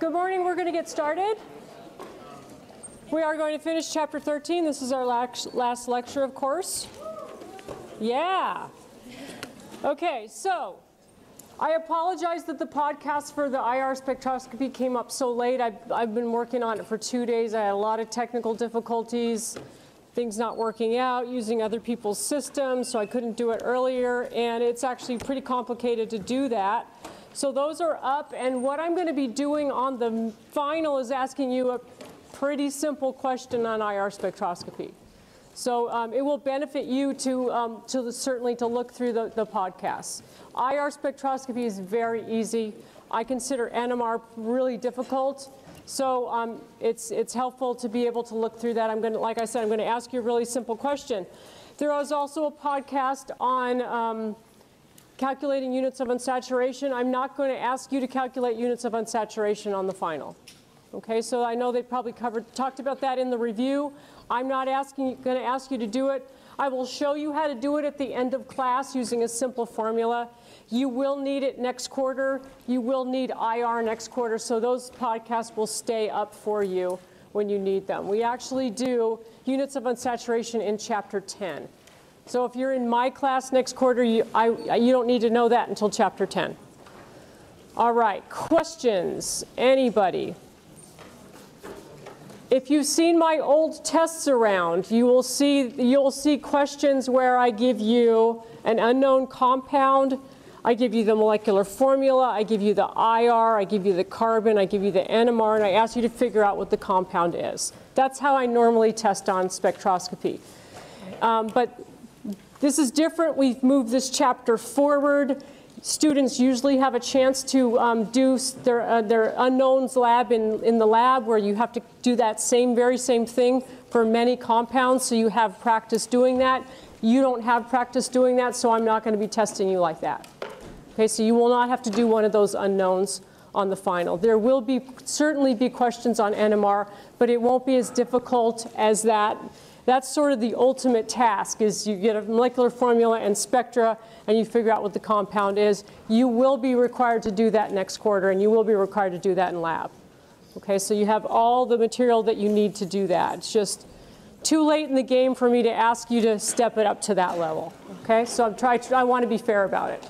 Good morning. We're going to get started. We are going to finish chapter 13. This is our last lecture, of course. Yeah. Okay, so I apologize that the podcast for the IR spectroscopy came up so late. I've, I've been working on it for two days. I had a lot of technical difficulties, things not working out, using other people's systems, so I couldn't do it earlier. And it's actually pretty complicated to do that. So those are up, and what I'm going to be doing on the final is asking you a pretty simple question on IR spectroscopy. So um, it will benefit you to, um, to certainly to look through the, the podcasts. IR spectroscopy is very easy. I consider NMR really difficult. So um, it's, it's helpful to be able to look through that. I'm going to, like I said, I'm going to ask you a really simple question. There is also a podcast on um, calculating units of unsaturation. I'm not going to ask you to calculate units of unsaturation on the final. Okay, so I know they probably covered, talked about that in the review. I'm not asking, going to ask you to do it. I will show you how to do it at the end of class using a simple formula. You will need it next quarter. You will need IR next quarter, so those podcasts will stay up for you when you need them. We actually do units of unsaturation in chapter 10. So if you're in my class next quarter, you, I, you don't need to know that until chapter 10. All right, questions? Anybody? If you've seen my old tests around, you will see, you'll see questions where I give you an unknown compound, I give you the molecular formula, I give you the IR, I give you the carbon, I give you the NMR, and I ask you to figure out what the compound is. That's how I normally test on spectroscopy. Um, but this is different. We've moved this chapter forward. Students usually have a chance to um, do their, uh, their unknowns lab in, in the lab where you have to do that same, very same thing for many compounds, so you have practice doing that. You don't have practice doing that, so I'm not going to be testing you like that. Okay, so you will not have to do one of those unknowns on the final. There will be certainly be questions on NMR, but it won't be as difficult as that that's sort of the ultimate task is you get a molecular formula and spectra and you figure out what the compound is. You will be required to do that next quarter and you will be required to do that in lab. Okay, so you have all the material that you need to do that. It's just too late in the game for me to ask you to step it up to that level. Okay, so I'm trying to, I want to be fair about it.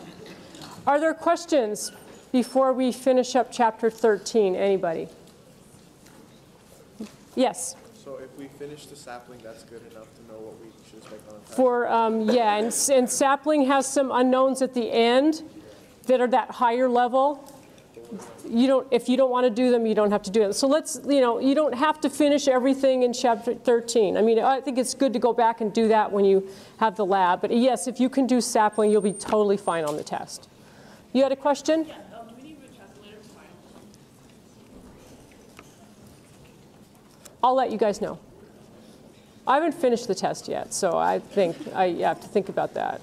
Are there questions before we finish up chapter 13? Anybody? Yes? So if we finish the sapling, that's good enough to know what we should expect on the? For, um, yeah, and, and sapling has some unknowns at the end that are that higher level. You don't, if you don't want to do them, you don't have to do it. So let's, you know, you don't have to finish everything in chapter 13. I mean, I think it's good to go back and do that when you have the lab. But yes, if you can do sapling, you'll be totally fine on the test. You had a question? Yeah. I'll let you guys know. I haven't finished the test yet, so I think I have to think about that.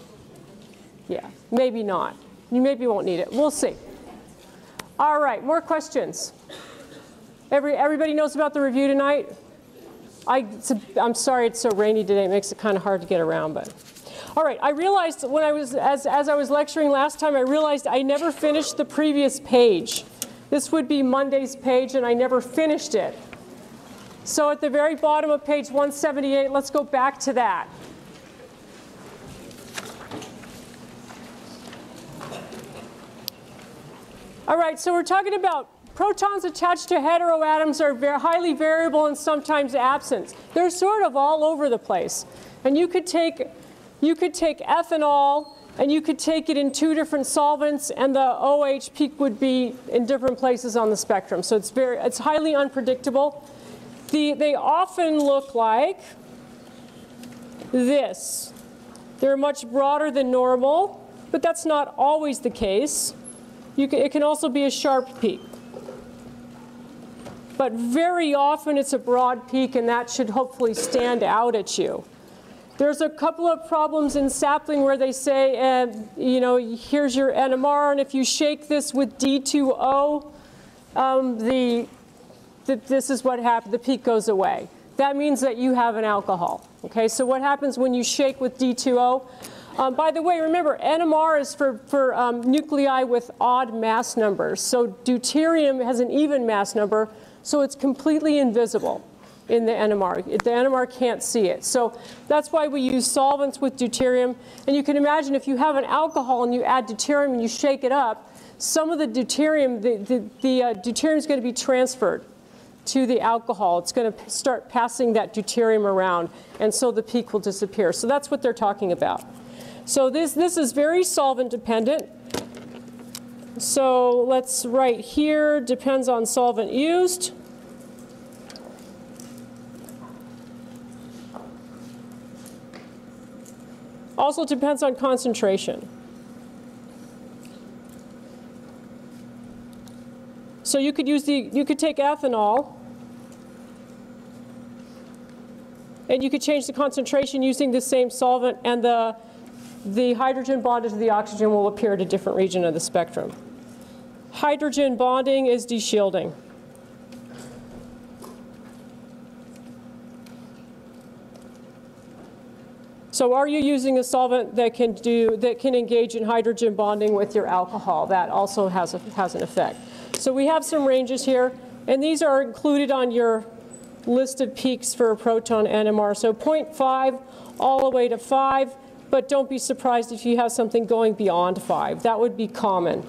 Yeah, maybe not. You maybe won't need it. We'll see. All right, more questions. Every, everybody knows about the review tonight? I, am sorry it's so rainy today. It makes it kind of hard to get around, but. All right, I realized when I was, as, as I was lecturing last time, I realized I never finished the previous page. This would be Monday's page, and I never finished it. So at the very bottom of page 178, let's go back to that. All right, so we're talking about protons attached to heteroatoms are very highly variable and sometimes absent. They're sort of all over the place. And you could take, you could take ethanol and you could take it in two different solvents and the OH peak would be in different places on the spectrum. So it's, very, it's highly unpredictable. The, they often look like this. They're much broader than normal, but that's not always the case. Can, it can also be a sharp peak. But very often it's a broad peak, and that should hopefully stand out at you. There's a couple of problems in sapling where they say, uh, you know, here's your NMR, and if you shake this with D2O, um, the this is what happens, the peak goes away. That means that you have an alcohol. Okay, so what happens when you shake with D2O? Um, by the way, remember, NMR is for, for um, nuclei with odd mass numbers. So deuterium has an even mass number, so it's completely invisible in the NMR. The NMR can't see it. So that's why we use solvents with deuterium. And you can imagine if you have an alcohol and you add deuterium and you shake it up, some of the deuterium, the, the, the uh, deuterium is going to be transferred to the alcohol. It's going to start passing that deuterium around, and so the peak will disappear. So that's what they're talking about. So this, this is very solvent dependent. So let's write here, depends on solvent used. Also depends on concentration. So you could use the, you could take ethanol and you could change the concentration using the same solvent and the, the hydrogen bonded to the oxygen will appear at a different region of the spectrum. Hydrogen bonding is deshielding. So are you using a solvent that can do that can engage in hydrogen bonding with your alcohol? That also has a, has an effect. So we have some ranges here, and these are included on your list of peaks for a proton NMR. So 0.5 all the way to 5, but don't be surprised if you have something going beyond 5. That would be common.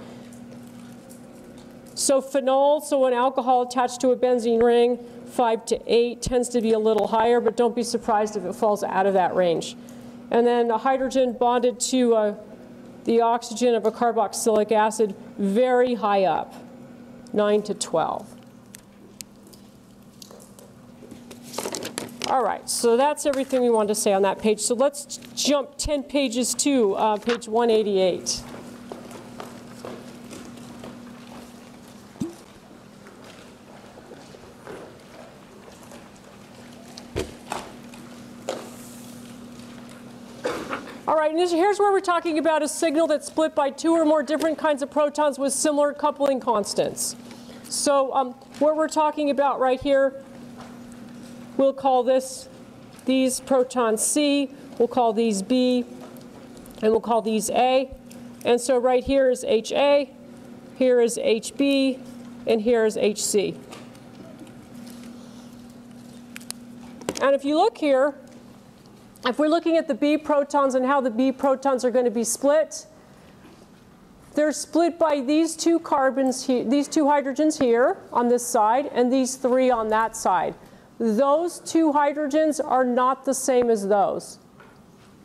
So phenol, so an alcohol attached to a benzene ring, 5 to 8 tends to be a little higher, but don't be surprised if it falls out of that range. And then a hydrogen bonded to uh, the oxygen of a carboxylic acid, very high up, 9 to 12. All right, so that's everything we wanted to say on that page. So let's jump 10 pages to uh, page 188. All right, and here's where we're talking about a signal that's split by two or more different kinds of protons with similar coupling constants. So um, what we're talking about right here, we'll call this, these protons C, we'll call these B, and we'll call these A. And so right here is HA, here is HB, and here is HC. And if you look here, if we're looking at the B protons and how the B protons are going to be split, they're split by these two carbons, these two hydrogens here on this side and these three on that side. Those two hydrogens are not the same as those.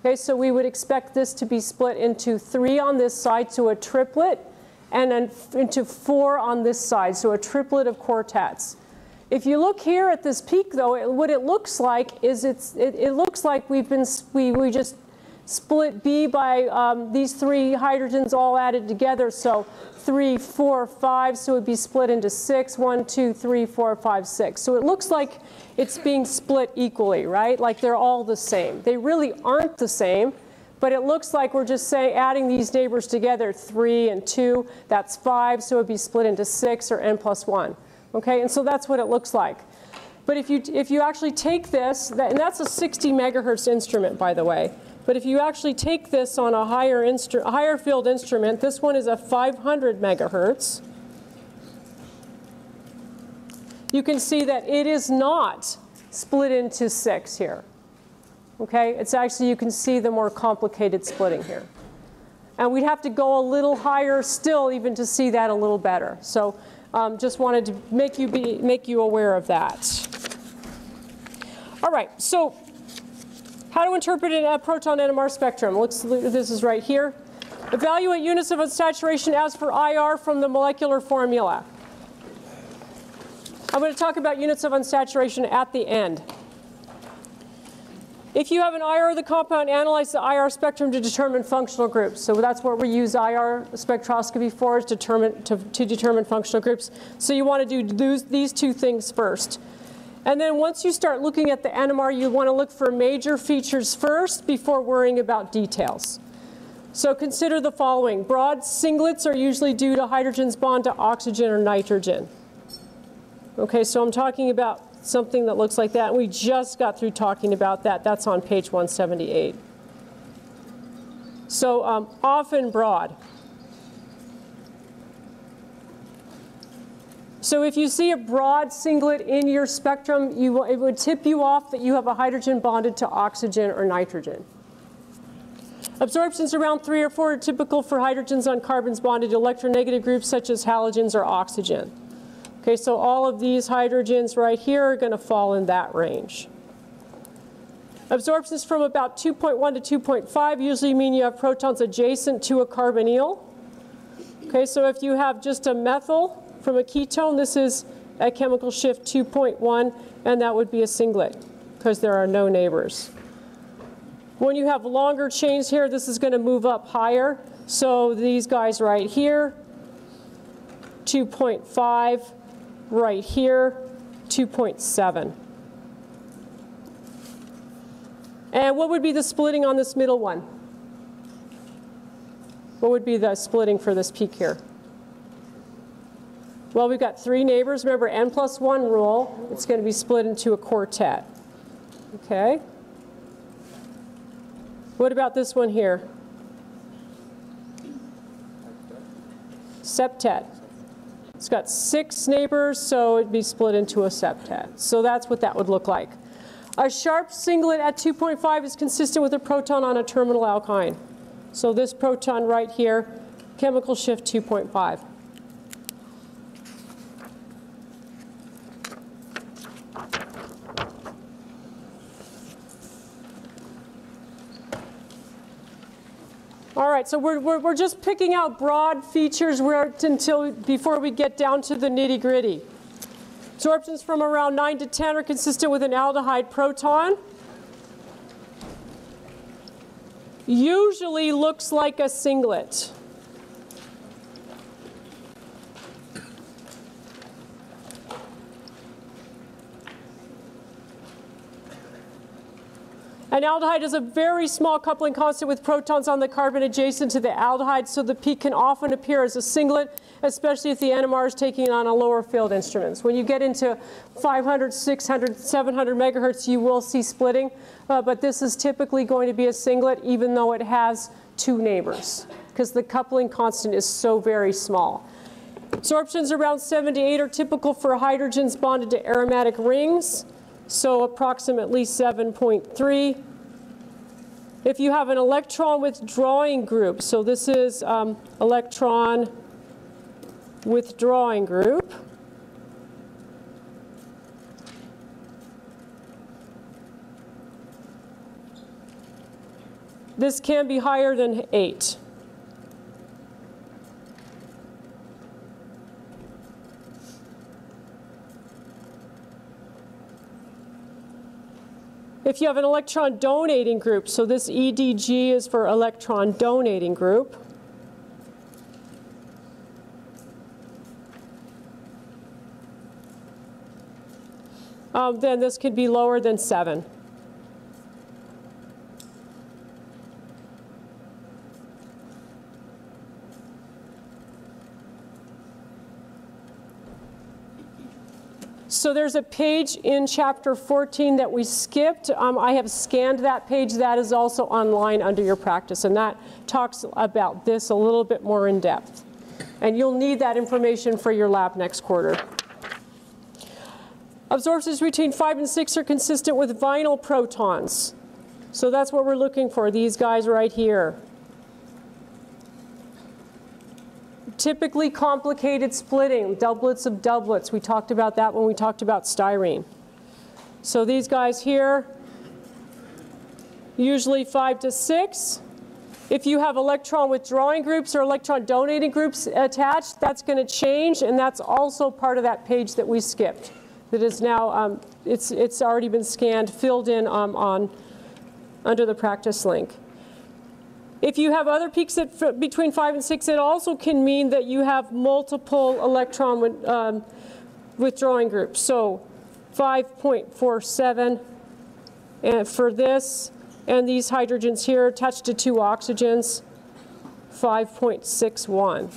Okay, so we would expect this to be split into three on this side, so a triplet, and then into four on this side, so a triplet of quartets. If you look here at this peak, though, it, what it looks like is it's, it, it, looks like we've been, we, we just split B by um, these three hydrogens all added together. So three, four, five, so it would be split into six, one, two, three, four, five, six. So it looks like it's being split equally, right? Like they're all the same. They really aren't the same, but it looks like we're just saying adding these neighbors together, three and two, that's five, so it would be split into six or n plus one. Okay, and so that's what it looks like. But if you, if you actually take this, that, and that's a 60 megahertz instrument, by the way. But if you actually take this on a higher, higher field instrument, this one is a 500 megahertz, you can see that it is not split into six here. Okay, it's actually, you can see the more complicated splitting here. And we'd have to go a little higher still even to see that a little better. So um, just wanted to make you, be, make you aware of that. All right, so how to interpret a proton NMR spectrum. Looks, this is right here. Evaluate units of unsaturation as for IR from the molecular formula. I'm going to talk about units of unsaturation at the end. If you have an IR of the compound, analyze the IR spectrum to determine functional groups. So that's what we use IR spectroscopy for, is determine, to, to determine functional groups. So you want to do those, these two things first. And then once you start looking at the NMR, you want to look for major features first before worrying about details. So consider the following. Broad singlets are usually due to hydrogens bond to oxygen or nitrogen. Okay, so I'm talking about something that looks like that. We just got through talking about that. That's on page 178. So um, often broad. So if you see a broad singlet in your spectrum, you, it would tip you off that you have a hydrogen bonded to oxygen or nitrogen. Absorptions around three or four are typical for hydrogens on carbons bonded to electronegative groups such as halogens or oxygen. Okay, so all of these hydrogens right here are going to fall in that range. Absorptions from about 2.1 to 2.5 usually mean you have protons adjacent to a carbonyl. Okay, so if you have just a methyl from a ketone, this is a chemical shift 2.1, and that would be a singlet because there are no neighbors. When you have longer chains here, this is going to move up higher. So these guys right here, 2.5, right here, 2.7. And what would be the splitting on this middle one? What would be the splitting for this peak here? Well, we've got three neighbors. Remember, n plus 1 rule. It's going to be split into a quartet. Okay? What about this one here? Septet. It's got six neighbors, so it'd be split into a septet. So that's what that would look like. A sharp singlet at 2.5 is consistent with a proton on a terminal alkyne. So this proton right here, chemical shift 2.5. right, so we're, we're, we're just picking out broad features where, until before we get down to the nitty gritty. Absorptions from around 9 to 10 are consistent with an aldehyde proton. Usually looks like a singlet. An aldehyde is a very small coupling constant with protons on the carbon adjacent to the aldehyde, so the peak can often appear as a singlet, especially if the NMR is taking on a lower field instruments. When you get into 500, 600, 700 megahertz, you will see splitting, uh, but this is typically going to be a singlet even though it has two neighbors, because the coupling constant is so very small. Absorptions around 78 are typical for hydrogens bonded to aromatic rings, so approximately 7.3. If you have an electron withdrawing group, so this is um, electron withdrawing group. This can be higher than 8. If you have an electron donating group, so this EDG is for electron donating group. Um, then this could be lower than 7. So there's a page in chapter 14 that we skipped. Um, I have scanned that page. That is also online under your practice, and that talks about this a little bit more in depth. And you'll need that information for your lab next quarter. Absorptions between 5 and 6 are consistent with vinyl protons. So that's what we're looking for, these guys right here. Typically complicated splitting, doublets of doublets. We talked about that when we talked about styrene. So these guys here, usually 5 to 6. If you have electron withdrawing groups or electron donating groups attached, that's going to change, and that's also part of that page that we skipped. That is now, um, it's, it's already been scanned, filled in um, on, under the practice link. If you have other peaks at between 5 and 6, it also can mean that you have multiple electron um, withdrawing groups. So 5.47 and for this, and these hydrogens here attached to two oxygens, 5.61.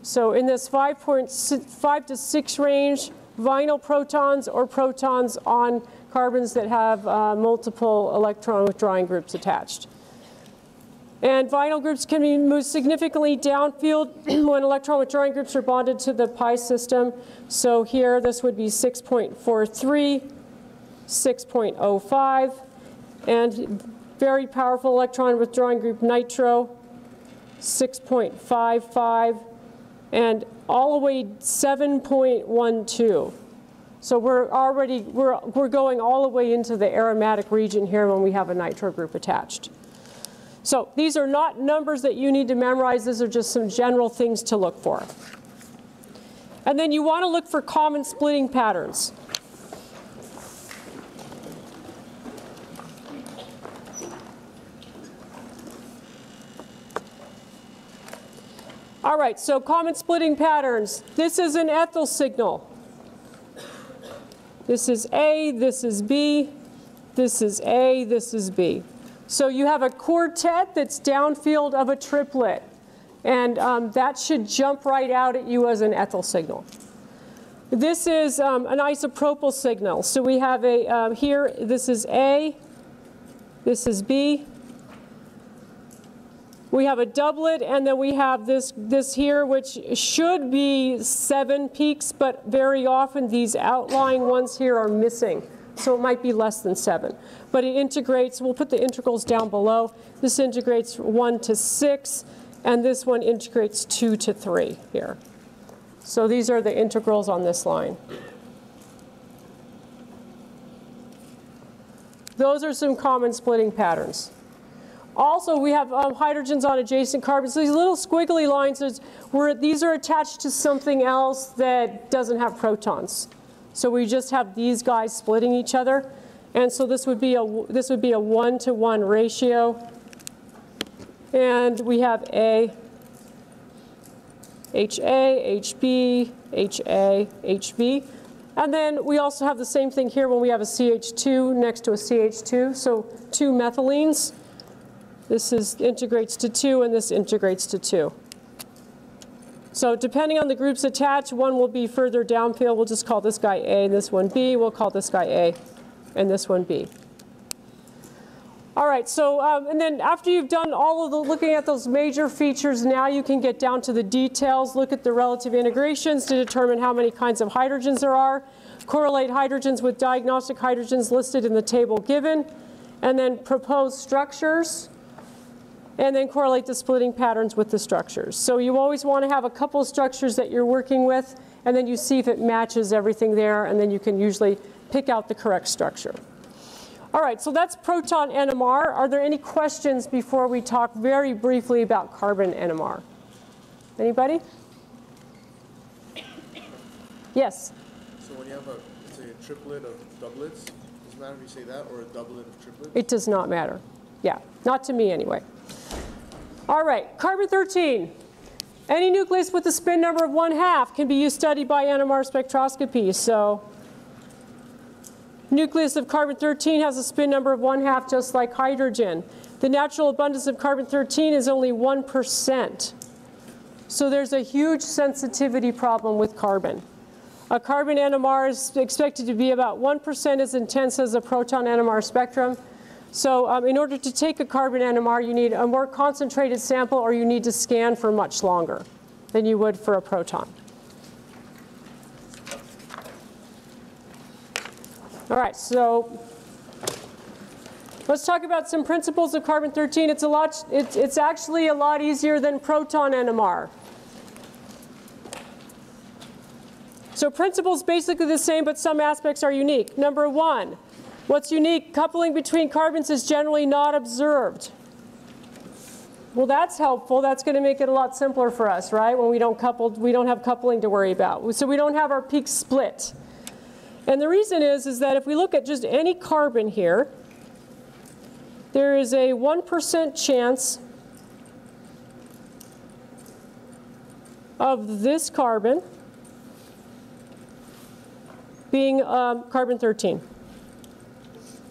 So in this 5.5 to 6 range, vinyl protons or protons on carbons that have uh, multiple electron withdrawing groups attached. And vinyl groups can be moved significantly downfield when electron withdrawing groups are bonded to the pi system. So here, this would be 6.43, 6.05, and very powerful electron withdrawing group nitro, 6.55, and all the way 7.12. So we're already, we're, we're going all the way into the aromatic region here when we have a nitro group attached. So these are not numbers that you need to memorize. These are just some general things to look for. And then you want to look for common splitting patterns. All right, so common splitting patterns. This is an ethyl signal. This is A, this is B, this is A, this is B. So you have a quartet that's downfield of a triplet. And um, that should jump right out at you as an ethyl signal. This is um, an isopropyl signal. So we have a, um, here, this is A, this is B, we have a doublet, and then we have this, this here, which should be seven peaks, but very often these outlying ones here are missing. So it might be less than seven. But it integrates, we'll put the integrals down below. This integrates one to six, and this one integrates two to three here. So these are the integrals on this line. Those are some common splitting patterns. Also, we have um, hydrogens on adjacent carbons. So these little squiggly lines, is where these are attached to something else that doesn't have protons. So we just have these guys splitting each other. And so this would be a, this would be a one-to-one -one ratio. And we have A, HA, HB, HA, HB. And then we also have the same thing here when we have a CH2 next to a CH2. So two methylenes. This is, integrates to 2, and this integrates to 2. So depending on the groups attached, one will be further downfield. We'll just call this guy A, and this one B. We'll call this guy A, and this one B. All right, so um, and then after you've done all of the looking at those major features, now you can get down to the details, look at the relative integrations to determine how many kinds of hydrogens there are, correlate hydrogens with diagnostic hydrogens listed in the table given, and then propose structures and then correlate the splitting patterns with the structures. So you always want to have a couple of structures that you're working with, and then you see if it matches everything there, and then you can usually pick out the correct structure. All right, so that's proton NMR. Are there any questions before we talk very briefly about carbon NMR? Anybody? Yes? So when you have a, say, a triplet of doublets, does it matter if you say that or a doublet of triplets? It does not matter. Yeah, not to me anyway. All right, carbon 13. Any nucleus with a spin number of one half can be used studied by NMR spectroscopy. So nucleus of carbon 13 has a spin number of one half just like hydrogen. The natural abundance of carbon 13 is only 1%. So there's a huge sensitivity problem with carbon. A carbon NMR is expected to be about 1% as intense as a proton NMR spectrum. So um, in order to take a carbon NMR, you need a more concentrated sample or you need to scan for much longer than you would for a proton. All right, so let's talk about some principles of carbon-13. It's, a lot, it's, it's actually a lot easier than proton NMR. So principles basically the same, but some aspects are unique. Number one, What's unique, coupling between carbons is generally not observed. Well, that's helpful. That's going to make it a lot simpler for us, right? When we don't couple, we don't have coupling to worry about. So we don't have our peaks split. And the reason is, is that if we look at just any carbon here, there is a 1% chance of this carbon being um, carbon 13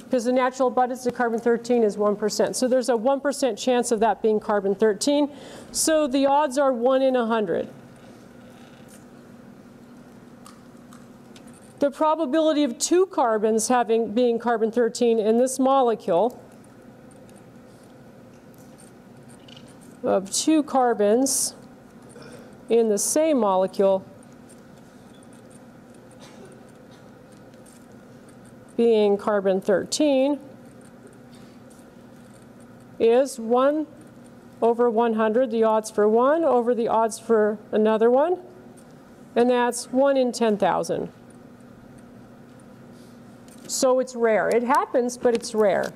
because the natural abundance of carbon-13 is 1%. So there's a 1% chance of that being carbon-13. So the odds are 1 in 100. The probability of two carbons having being carbon-13 in this molecule of two carbons in the same molecule being carbon 13 is 1 over 100, the odds for one over the odds for another one, and that's 1 in 10,000. So it's rare. It happens, but it's rare.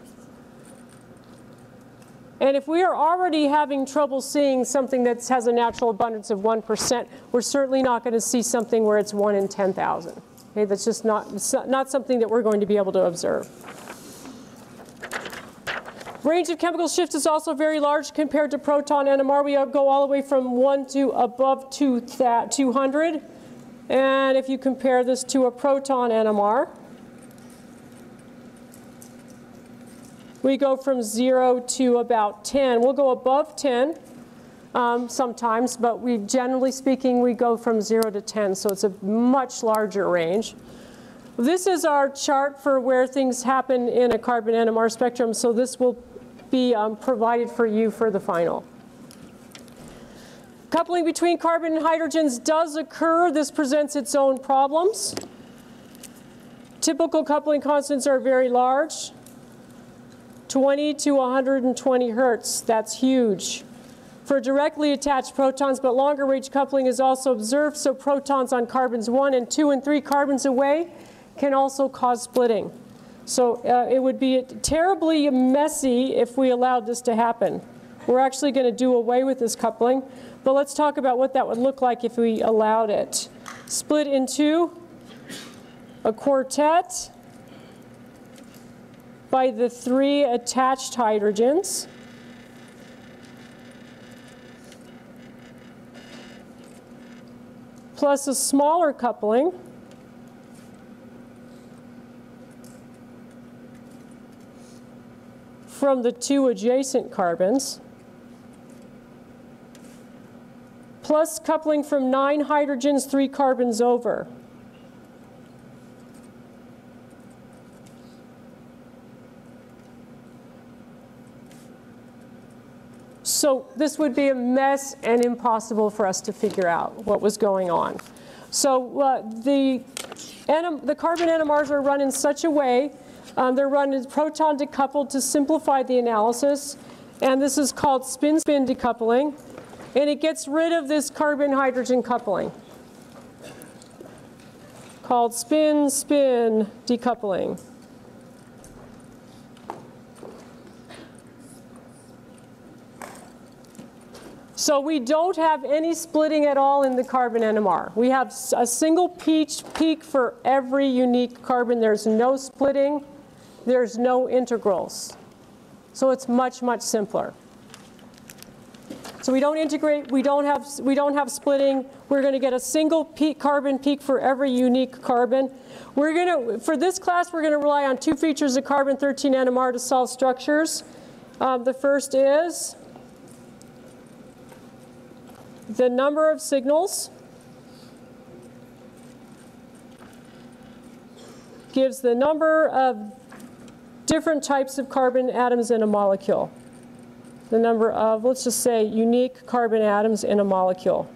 And if we are already having trouble seeing something that has a natural abundance of 1%, we're certainly not going to see something where it's 1 in 10,000. Okay, that's just not, not something that we're going to be able to observe. Range of chemical shift is also very large compared to proton NMR. We go all the way from 1 to above 200. And if you compare this to a proton NMR, we go from 0 to about 10. We'll go above 10 um, sometimes, but we generally speaking, we go from 0 to 10, so it's a much larger range. This is our chart for where things happen in a carbon NMR spectrum, so this will be um, provided for you for the final. Coupling between carbon and hydrogens does occur. This presents its own problems. Typical coupling constants are very large, 20 to 120 hertz. That's huge. For directly attached protons, but longer range coupling is also observed, so protons on carbons 1 and 2 and 3 carbons away can also cause splitting. So uh, it would be terribly messy if we allowed this to happen. We're actually going to do away with this coupling, but let's talk about what that would look like if we allowed it. Split into a quartet by the three attached hydrogens. Plus a smaller coupling from the two adjacent carbons, plus coupling from nine hydrogens, three carbons over. So this would be a mess and impossible for us to figure out what was going on. So uh, the, the carbon NMRs are run in such a way um, they're run as proton decoupled to simplify the analysis. And this is called spin-spin decoupling. And it gets rid of this carbon-hydrogen coupling called spin-spin decoupling. So we don't have any splitting at all in the carbon NMR. We have a single peak for every unique carbon. There's no splitting there's no integrals. So it's much, much simpler. So we don't integrate, we don't have, we don't have splitting. We're going to get a single peak carbon peak for every unique carbon. We're going to, for this class, we're going to rely on two features of carbon 13 NMR to solve structures. Um, the first is the number of signals gives the number of different types of carbon atoms in a molecule. The number of, let's just say, unique carbon atoms in a molecule.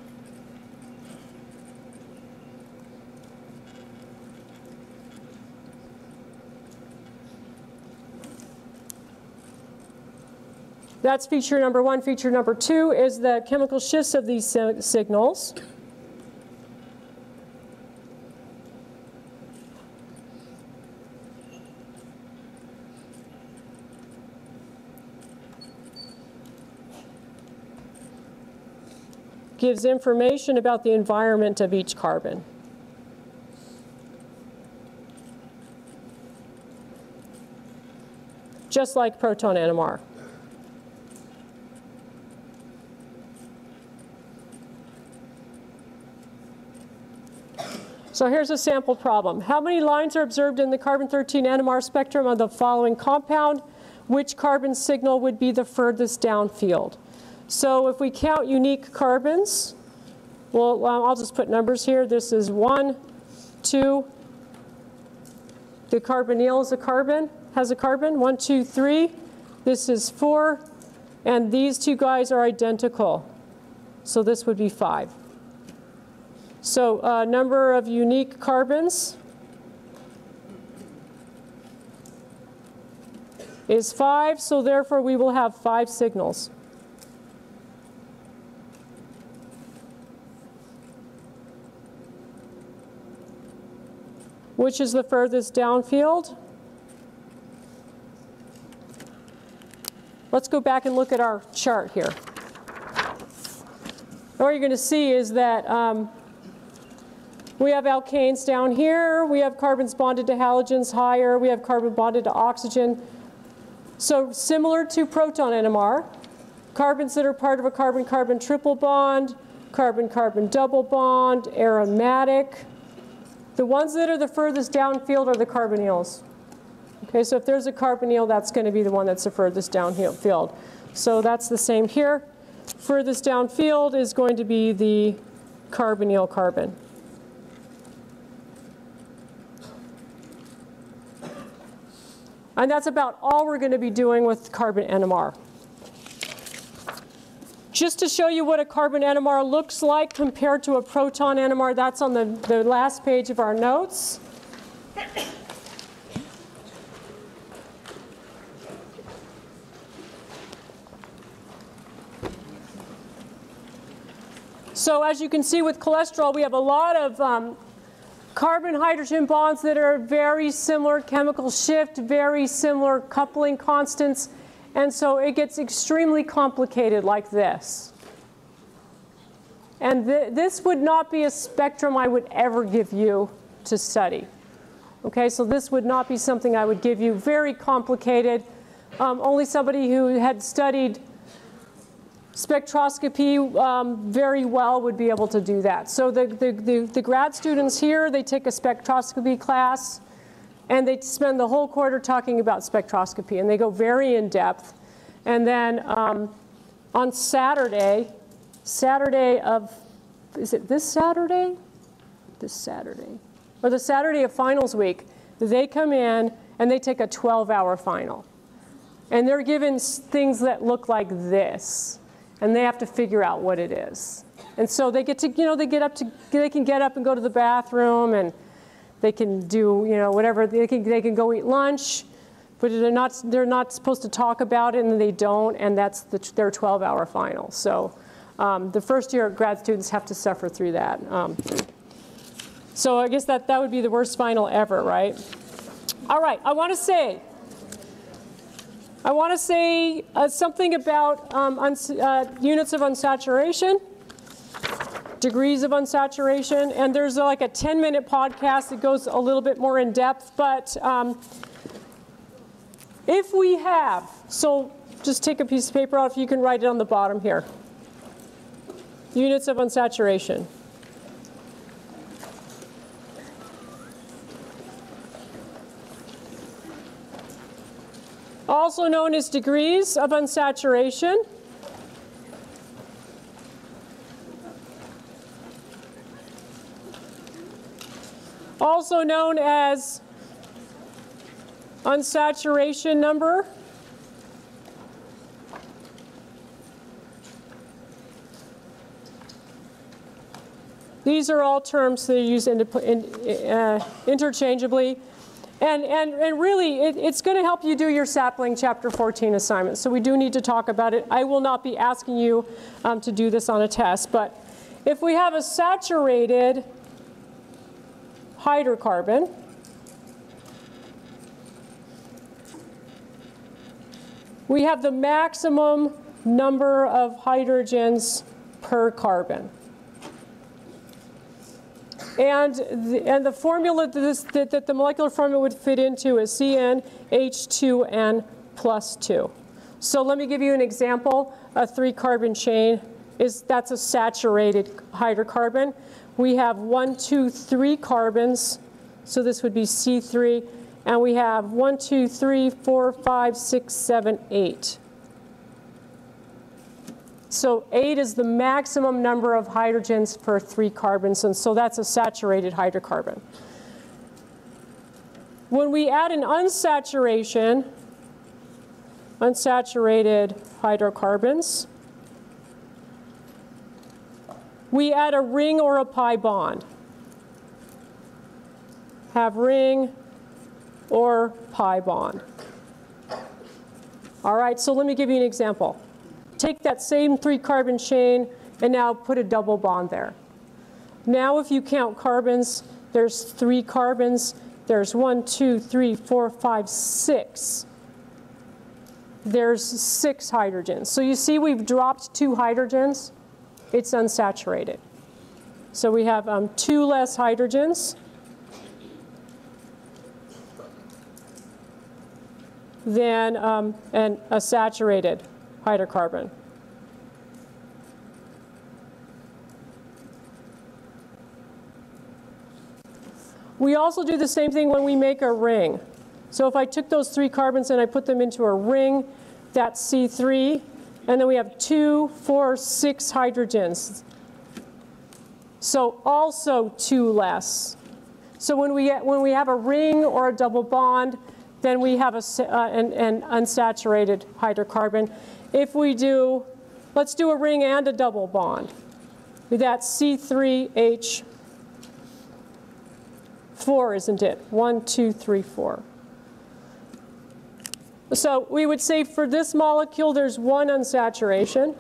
That's feature number one. Feature number two is the chemical shifts of these signals. gives information about the environment of each carbon. Just like proton NMR. So here's a sample problem. How many lines are observed in the carbon-13 NMR spectrum of the following compound? Which carbon signal would be the furthest downfield? So if we count unique carbons, well, I'll just put numbers here. This is one, two. The carbonyl is a carbon, has a carbon. One, two, three. This is four. And these two guys are identical. So this would be 5. So uh, number of unique carbons is 5, so therefore we will have 5 signals. Which is the furthest downfield? Let's go back and look at our chart here. What you're going to see is that um, we have alkanes down here, we have carbons bonded to halogens higher, we have carbon bonded to oxygen. So similar to proton NMR, carbons that are part of a carbon-carbon triple bond, carbon-carbon double bond, aromatic. The ones that are the furthest downfield are the carbonyls. Okay, so if there's a carbonyl, that's going to be the one that's the furthest downfield. So that's the same here. Furthest downfield is going to be the carbonyl carbon. And that's about all we're going to be doing with carbon NMR. Just to show you what a carbon NMR looks like compared to a proton NMR, that's on the, the last page of our notes. So as you can see with cholesterol, we have a lot of um, carbon-hydrogen bonds that are very similar chemical shift, very similar coupling constants, and so it gets extremely complicated like this. And th this would not be a spectrum I would ever give you to study. Okay, so this would not be something I would give you. Very complicated. Um, only somebody who had studied spectroscopy um, very well would be able to do that. So the, the, the, the, grad students here, they take a spectroscopy class and they spend the whole quarter talking about spectroscopy and they go very in depth. And then um, on Saturday, Saturday of, is it this Saturday? This Saturday. Or the Saturday of finals week, they come in and they take a 12 hour final. And they're given things that look like this and they have to figure out what it is. And so they get to, you know, they get up to, they can get up and go to the bathroom and they can do, you know, whatever, they can, they can go eat lunch, but they're not, they're not supposed to talk about it and they don't, and that's the, their 12 hour final. So um, the first year grad students have to suffer through that. Um, so I guess that, that would be the worst final ever, right? All right, I want to say, I want to say uh, something about um, uh, units of unsaturation, degrees of unsaturation, and there's like a 10 minute podcast that goes a little bit more in depth, but um, if we have, so just take a piece of paper off, you can write it on the bottom here. Units of unsaturation. Also known as degrees of unsaturation. Also known as unsaturation number. These are all terms that are used in, uh, interchangeably. And, and, and really, it, it's going to help you do your sapling chapter 14 assignment. So we do need to talk about it. I will not be asking you um, to do this on a test. But if we have a saturated hydrocarbon, we have the maximum number of hydrogens per carbon. And the, and the formula that, this, that, that the molecular formula would fit into is CnH2n plus 2. So let me give you an example. A three carbon chain is that's a saturated hydrocarbon. We have one, two, three carbons. So this would be C3. And we have one, two, three, four, five, six, seven, eight. So 8 is the maximum number of hydrogens per three carbons, and so that's a saturated hydrocarbon. When we add an unsaturation, unsaturated hydrocarbons. We add a ring or a pi bond. Have ring or pi bond. All right, so let me give you an example. Take that same three carbon chain and now put a double bond there. Now if you count carbons, there's three carbons. There's one, two, three, four, five, six. There's six hydrogens. So you see we've dropped two hydrogens. It's unsaturated. So we have um, two less hydrogens. than um, a saturated hydrocarbon. We also do the same thing when we make a ring. So if I took those three carbons and I put them into a ring, that's C3, and then we have two, four, six hydrogens. So also two less. So when we, get, when we have a ring or a double bond, then we have a, uh, an, an unsaturated hydrocarbon. If we do, let's do a ring and a double bond. That's C3H4, isn't it? One, two, three, four. So we would say for this molecule, there's one unsaturation.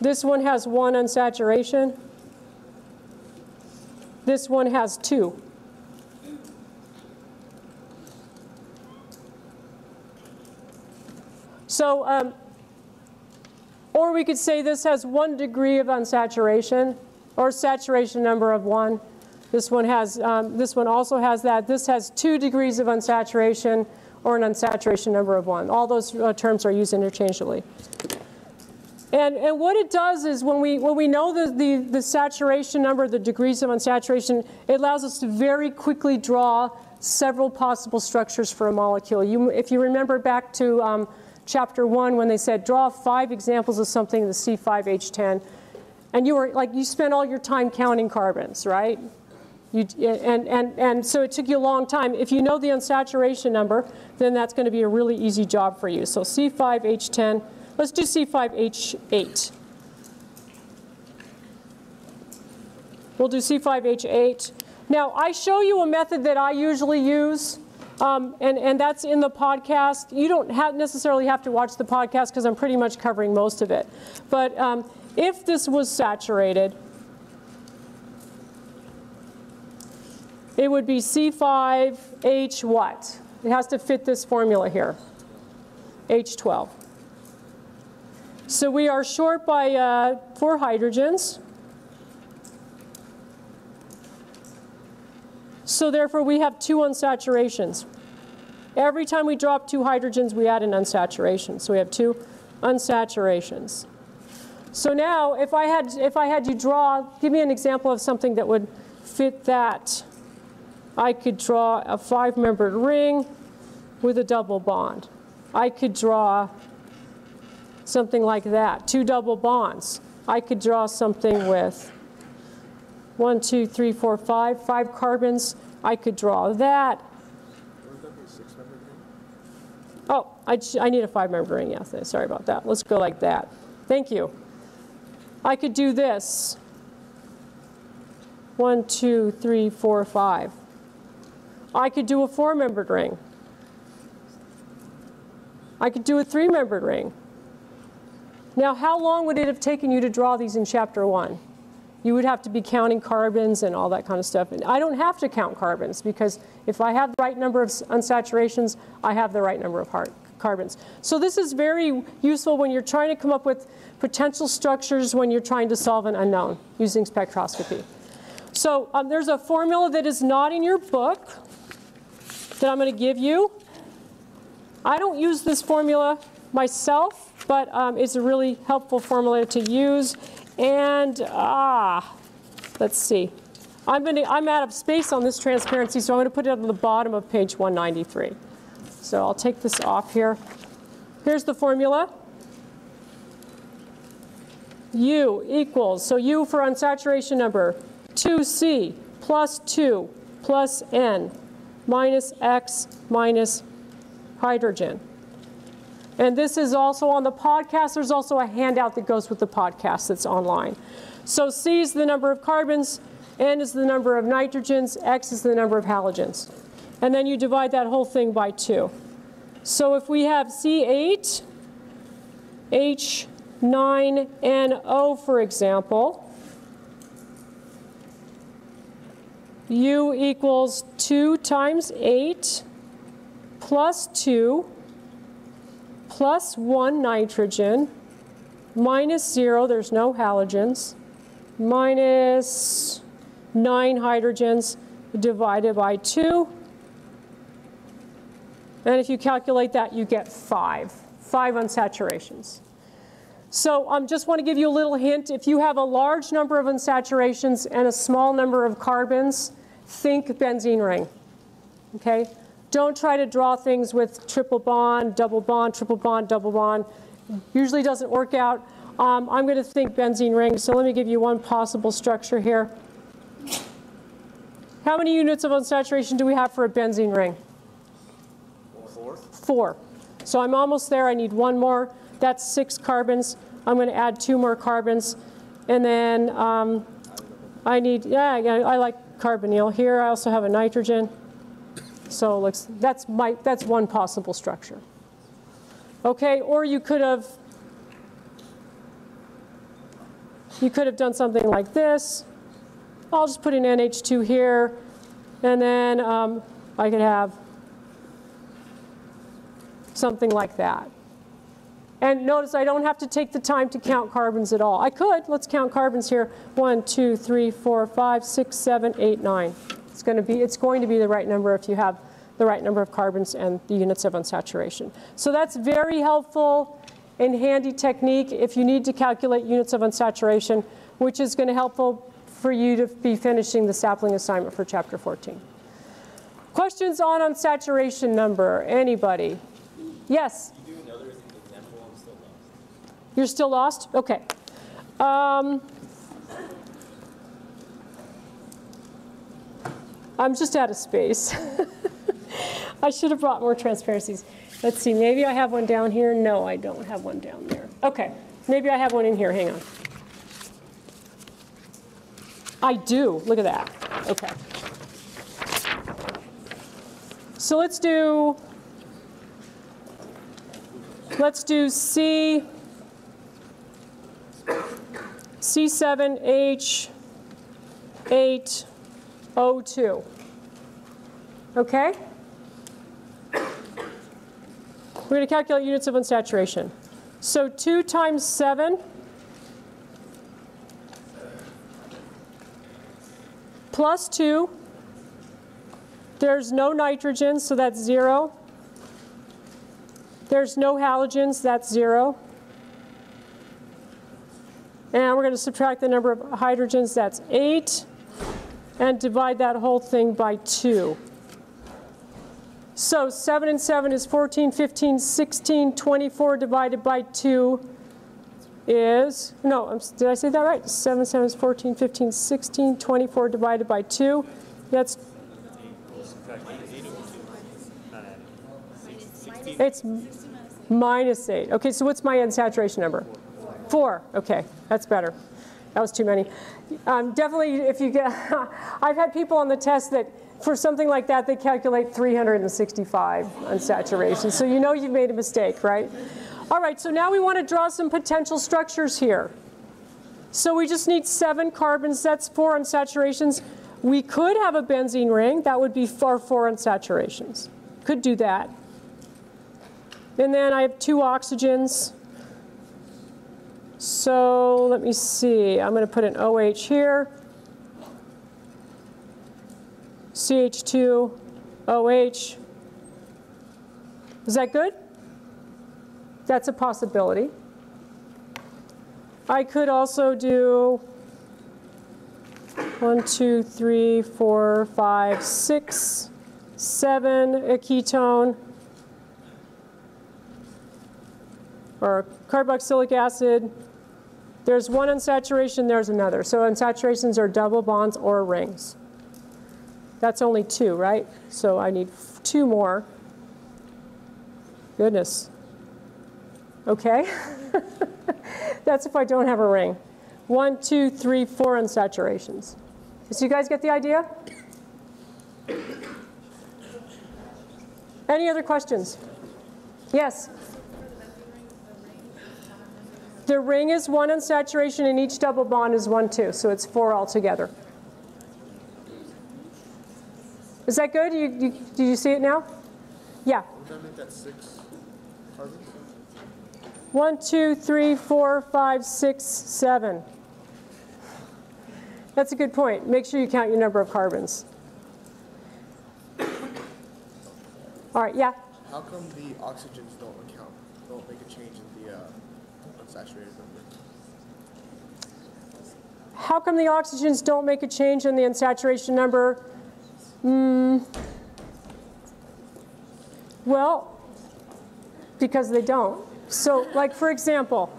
This one has one unsaturation. This one has two. So, um, or we could say this has one degree of unsaturation or saturation number of one. This one has, um, this one also has that. This has two degrees of unsaturation or an unsaturation number of one. All those uh, terms are used interchangeably. And, and what it does is when we, when we know the, the, the saturation number, the degrees of unsaturation, it allows us to very quickly draw several possible structures for a molecule. You, if you remember back to um, chapter 1 when they said, draw five examples of something in the C5H10. And you were like, you spent all your time counting carbons, right? You, and, and, and so it took you a long time. If you know the unsaturation number, then that's going to be a really easy job for you. So C5H10, let's do C5H8. We'll do C5H8. Now, I show you a method that I usually use. Um, and, and that's in the podcast. You don't have necessarily have to watch the podcast because I'm pretty much covering most of it. But um, if this was saturated, it would be C5H what? It has to fit this formula here, H12. So we are short by uh, four hydrogens. So therefore, we have two unsaturations. Every time we drop two hydrogens, we add an unsaturation. So we have two unsaturations. So now, if I had, if I had you draw, give me an example of something that would fit that. I could draw a five-membered ring with a double bond. I could draw something like that, two double bonds. I could draw something with one, two, three, four, five, five carbons. I could draw that. Oh, I, I need a five member ring, yes, sorry about that. Let's go like that. Thank you. I could do this. One, two, three, four, five. I could do a four membered ring. I could do a three membered ring. Now, how long would it have taken you to draw these in chapter one? You would have to be counting carbons and all that kind of stuff. And I don't have to count carbons because if I have the right number of unsaturations, I have the right number of carbons. So this is very useful when you're trying to come up with potential structures when you're trying to solve an unknown using spectroscopy. So um, there's a formula that is not in your book that I'm going to give you. I don't use this formula myself, but um, it's a really helpful formula to use. And, ah, let's see. I'm, gonna, I'm out of space on this transparency, so I'm going to put it on the bottom of page 193. So I'll take this off here. Here's the formula. U equals, so U for unsaturation number, 2C plus 2 plus N minus X minus hydrogen. And this is also on the podcast. There's also a handout that goes with the podcast that's online. So C is the number of carbons, N is the number of nitrogens, X is the number of halogens. And then you divide that whole thing by 2. So if we have C8, H9NO, for example, U equals 2 times 8 plus 2 plus 1 nitrogen minus 0, there's no halogens, minus 9 hydrogens divided by 2. And if you calculate that, you get 5, 5 unsaturations. So I um, just want to give you a little hint. If you have a large number of unsaturations and a small number of carbons, think benzene ring. Okay? Don't try to draw things with triple bond, double bond, triple bond, double bond. Usually doesn't work out. Um, I'm going to think benzene ring, so let me give you one possible structure here. How many units of unsaturation do we have for a benzene ring? Four. Four. So I'm almost there. I need one more. That's six carbons. I'm going to add two more carbons. And then um, I need, yeah, yeah, I like carbonyl here. I also have a nitrogen. So that's, my, that's one possible structure. Okay, or you could have you could have done something like this. I'll just put an NH2 here, and then um, I could have something like that. And notice I don't have to take the time to count carbons at all. I could. Let's count carbons here. One, two, three, four, five, six, seven, eight, nine. Going to be it's going to be the right number if you have the right number of carbons and the units of unsaturation. So that's very helpful and handy technique if you need to calculate units of unsaturation, which is going to helpful for you to be finishing the sapling assignment for chapter 14. Questions on unsaturation number? Anybody? Yes? You're still lost? Okay. Um, I'm just out of space. I should have brought more transparencies. Let's see, maybe I have one down here. No, I don't have one down there. Okay, maybe I have one in here. Hang on. I do. Look at that. Okay. So let's do, let's do C C7H8O2. Okay? We're going to calculate units of unsaturation. So 2 times 7 plus 2. There's no nitrogen, so that's 0. There's no halogens, that's 0. And we're going to subtract the number of hydrogens, that's 8, and divide that whole thing by 2. So 7 and 7 is 14, 15, 16, 24 divided by 2 is, no, did I say that right? 7, 7 is 14, 15, 16, 24 divided by 2. That's, it's minus 8. Okay, so what's my unsaturation number? Four, okay, that's better. That was too many. Um, definitely, if you get, I've had people on the test that for something like that, they calculate 365 unsaturation. So you know you've made a mistake, right? All right, so now we want to draw some potential structures here. So we just need seven carbons, that's four unsaturations. We could have a benzene ring, that would be four, four unsaturations. Could do that. And then I have two oxygens. So let me see, I'm going to put an OH here. CH2, OH. Is that good? That's a possibility. I could also do one, two, three, four, five, six, seven, a ketone, or carboxylic acid, there's one unsaturation, there's another. So unsaturations are double bonds or rings. That's only two, right? So I need two more. Goodness. Okay. That's if I don't have a ring. One, two, three, four unsaturations. So you guys get the idea? Any other questions? Yes? The ring is one unsaturation and each double bond is one, too, So it's four altogether. Is that good? You, you, do you see it now? Yeah. One, two, three, four, five, six, seven. That's a good point. Make sure you count your number of carbons. All right, yeah? How come the oxygens don't account, don't make a change in the uh, unsaturated number? How come the oxygens don't make a change in the unsaturation number? Hmm. Well, because they don't. So, like for example,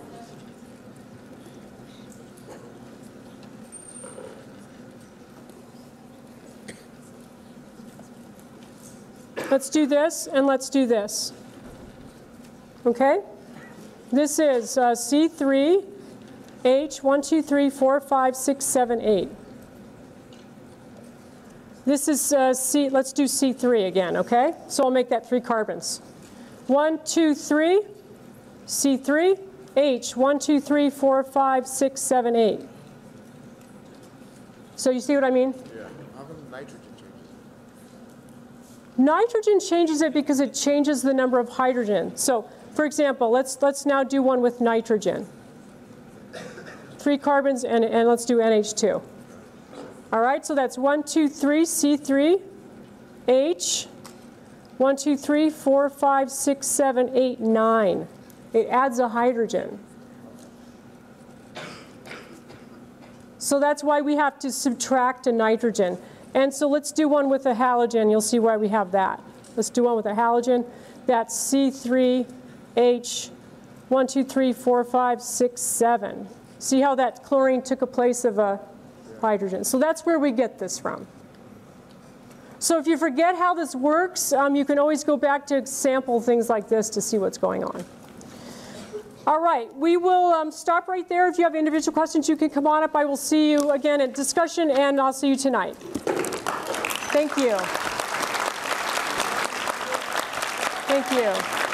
let's do this and let's do this. Okay? This is uh, C3. H, 1, 2, 3, 4, 5, 6, 7, 8. This is uh, C, let's do C3 again, okay? So I'll make that three carbons. One, two, three, C3, H, 1, 2, 3, 4, 5, 6, 7, 8. So you see what I mean? Yeah. How come nitrogen changes? Nitrogen changes it because it changes the number of hydrogen. So for example, let's, let's now do one with nitrogen. Three carbons and, and let's do NH2. All right, so that's 1, 2, 3, C3, H, 1, 2, 3, 4, 5, 6, 7, 8, 9. It adds a hydrogen. So that's why we have to subtract a nitrogen. And so let's do one with a halogen. You'll see why we have that. Let's do one with a halogen. That's C3H, 1, 2, 3, 4, 5, 6, 7. See how that chlorine took a place of a hydrogen. So that's where we get this from. So if you forget how this works, um, you can always go back to sample things like this to see what's going on. All right, we will um, stop right there. If you have individual questions, you can come on up. I will see you again at discussion, and I'll see you tonight. Thank you. Thank you.